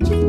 You.